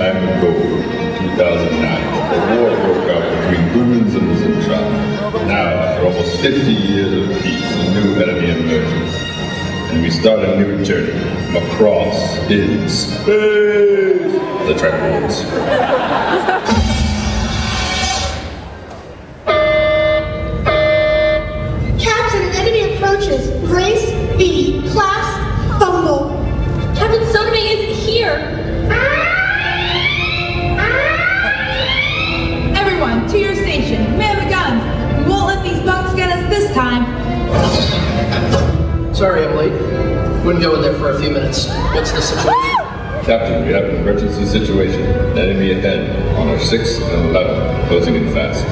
time ago, in 2009, a war broke out between humans and Zentron. Now, after almost 50 years of peace, a new enemy emerges. And we start a new journey across in space. The Tribbles. Captain, an enemy approaches. Race B, class Fumble. Captain Sotomay is here. Sorry I'm late. Wouldn't go in there for a few minutes. What's the situation? Captain, we have an emergency situation. Enemy ahead on our 6 and 11, closing in fast.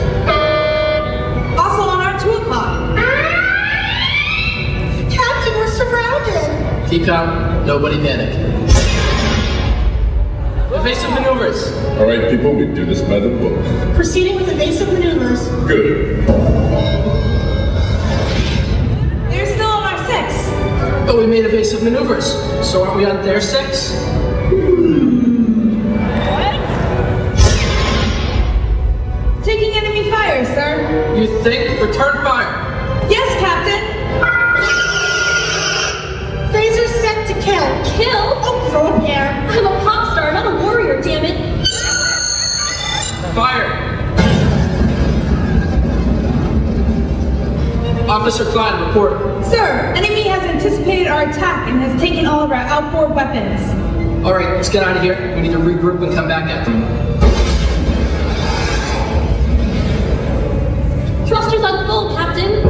Also on our 2 o'clock. Captain, we're surrounded. Keep calm. Nobody panic. Evasive maneuvers. All right, people, we do this by the book. Proceeding with evasive maneuvers. Good. But we made evasive maneuvers. So aren't we on their six? Taking enemy fire, sir. You think? Return fire. Yes, Captain. Phaser set to kill. Kill? Oh, throw a pair. I'm a pop star, not a warrior, damn it. Fire. Officer Klein, report. Sir, enemy has anticipated our attack and has taken all of our outboard weapons. All right, let's get out of here. We need to regroup and come back at them. Thrusters on full, Captain.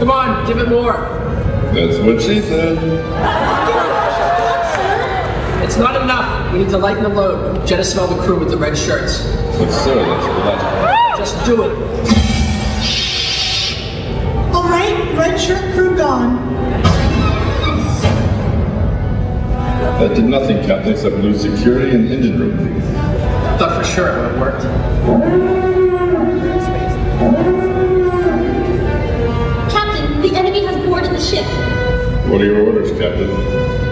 Come on, give it more. That's what she said. It's not enough. We need to lighten the load. Jettison smell the crew with the red shirts. But sir, that's illogical. Just do it. All right, red shirt crew gone. That did nothing, Captain, except lose security and engine room. Thought for sure it would have worked. Captain, the enemy has boarded the ship. What are your orders, Captain?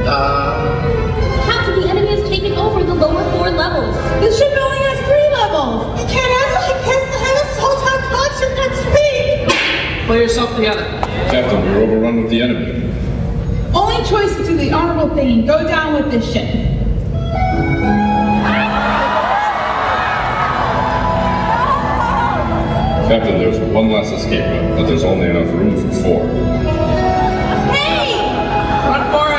Uh, Captain, the enemy has taken over the lower four levels. The ship only has three levels. You can't act like this. I have a Sultan concert next week. pull yourself together. Captain, we're overrun with the enemy. Only choice to do the honorable thing and go down with this ship. Captain, there's one last escape but there's only enough room for four. Hey! Run for